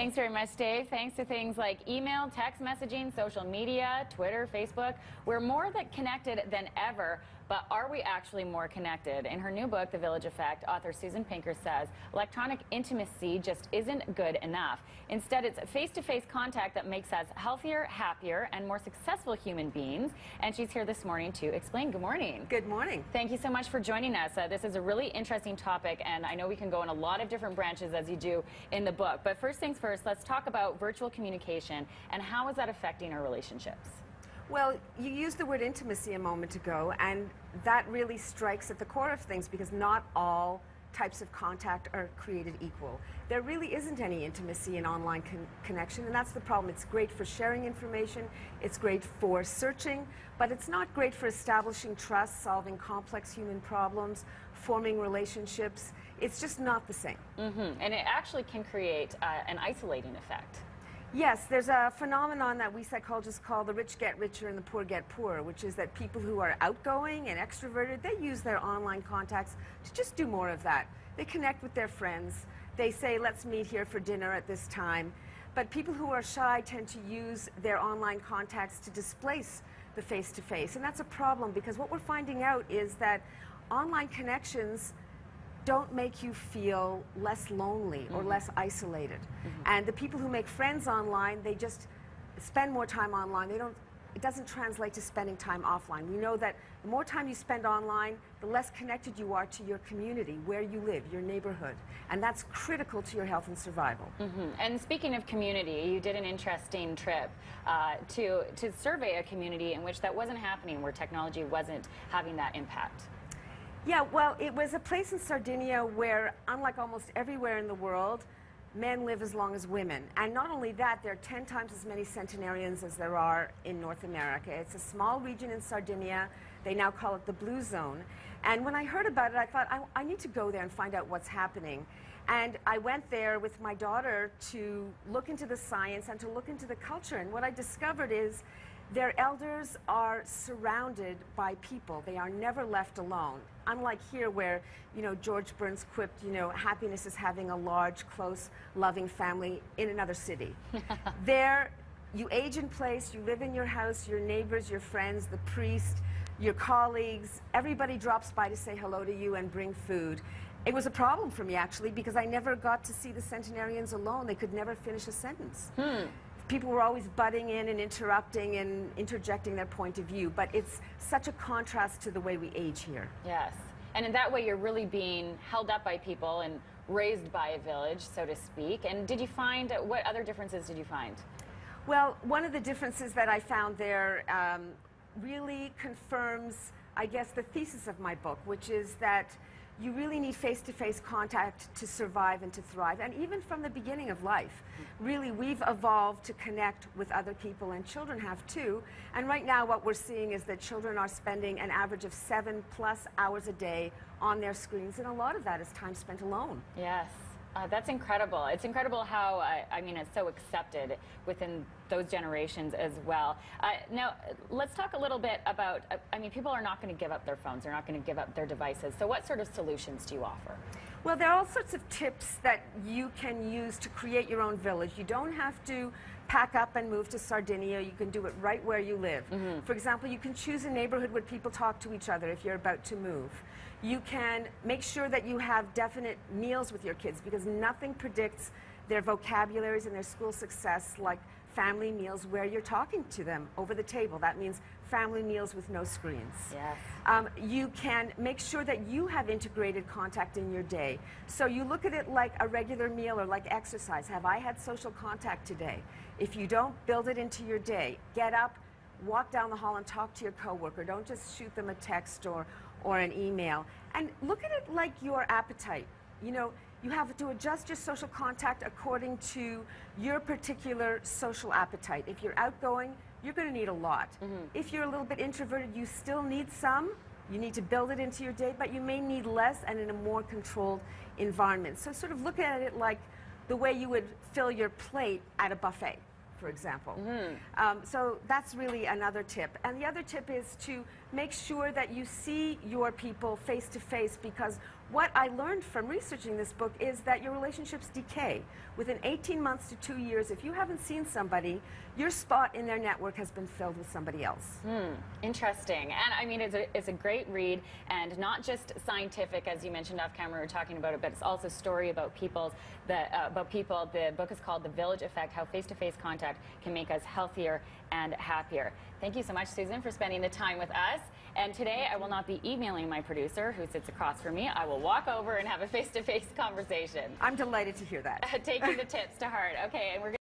Thanks very much, Dave. Thanks to things like email, text messaging, social media, Twitter, Facebook, we're more connected than ever. But are we actually more connected? In her new book, The Village Effect, author Susan Pinker says electronic intimacy just isn't good enough. Instead, it's face to face contact that makes us healthier, happier, and more successful human beings. And she's here this morning to explain. Good morning. Good morning. Thank you so much for joining us. Uh, this is a really interesting topic, and I know we can go in a lot of different branches as you do in the book. But first things first, let's talk about virtual communication and how is that affecting our relationships? Well, you used the word intimacy a moment ago, and that really strikes at the core of things because not all types of contact are created equal. There really isn't any intimacy in online con connection, and that's the problem. It's great for sharing information, it's great for searching, but it's not great for establishing trust, solving complex human problems, forming relationships. It's just not the same. Mm -hmm. And it actually can create uh, an isolating effect. Yes, there's a phenomenon that we psychologists call the rich get richer and the poor get poorer, which is that people who are outgoing and extroverted, they use their online contacts to just do more of that. They connect with their friends. They say, let's meet here for dinner at this time. But people who are shy tend to use their online contacts to displace the face-to-face. -face. And that's a problem because what we're finding out is that online connections don't make you feel less lonely or mm -hmm. less isolated. Mm -hmm. And the people who make friends online, they just spend more time online. They don't it doesn't translate to spending time offline. We know that the more time you spend online, the less connected you are to your community, where you live, your neighborhood. And that's critical to your health and survival. Mm -hmm. And speaking of community, you did an interesting trip uh, to, to survey a community in which that wasn't happening, where technology wasn't having that impact. Yeah, well, it was a place in Sardinia where, unlike almost everywhere in the world, men live as long as women. And not only that, there are 10 times as many centenarians as there are in North America. It's a small region in Sardinia. They now call it the Blue Zone. And when I heard about it, I thought, I, I need to go there and find out what's happening. And I went there with my daughter to look into the science and to look into the culture. And what I discovered is their elders are surrounded by people. They are never left alone. Unlike here where, you know, George Burns quipped, you know, happiness is having a large, close, loving family in another city. there, you age in place, you live in your house, your neighbors, your friends, the priest, your colleagues, everybody drops by to say hello to you and bring food. It was a problem for me, actually, because I never got to see the centenarians alone. They could never finish a sentence. Hmm people were always butting in and interrupting and interjecting their point of view, but it's such a contrast to the way we age here. Yes. And in that way, you're really being held up by people and raised by a village, so to speak. And did you find, what other differences did you find? Well, one of the differences that I found there um, really confirms, I guess, the thesis of my book, which is that you really need face-to-face contact to survive and to thrive. And even from the beginning of life, really we've evolved to connect with other people and children have too. And right now what we're seeing is that children are spending an average of seven plus hours a day on their screens and a lot of that is time spent alone. Yes. Uh, that's incredible. It's incredible how, uh, I mean, it's so accepted within those generations as well. Uh, now, let's talk a little bit about, I mean, people are not going to give up their phones. They're not going to give up their devices. So what sort of solutions do you offer? Well, there are all sorts of tips that you can use to create your own village. You don't have to pack up and move to Sardinia. You can do it right where you live. Mm -hmm. For example, you can choose a neighborhood where people talk to each other if you're about to move. You can make sure that you have definite meals with your kids because nothing predicts their vocabularies and their school success like family meals where you're talking to them over the table. That means family meals with no screens. Yes. Um, you can make sure that you have integrated contact in your day. So you look at it like a regular meal or like exercise. Have I had social contact today? If you don't, build it into your day. Get up, walk down the hall and talk to your coworker. Don't just shoot them a text or, or an email. And look at it like your appetite. You know, you have to adjust your social contact according to your particular social appetite. If you're outgoing, you're going to need a lot. Mm -hmm. If you're a little bit introverted, you still need some. You need to build it into your day, but you may need less and in a more controlled environment. So sort of look at it like the way you would fill your plate at a buffet for example. Mm -hmm. um, so that's really another tip. And the other tip is to make sure that you see your people face to face because what I learned from researching this book is that your relationships decay. Within 18 months to two years, if you haven't seen somebody, your spot in their network has been filled with somebody else. Hmm, interesting. And I mean, it's a, it's a great read and not just scientific, as you mentioned off camera, we are talking about it, but it's also a story about people's, the, uh, about people. The book is called The Village Effect, How Face-to-Face Contact Can Make Us Healthier and Happier. Thank you so much, Susan, for spending the time with us. And today, I will not be emailing my producer, who sits across from me. I will walk over and have a face-to-face -face conversation. I'm delighted to hear that. Taking the tips to heart. Okay, and we're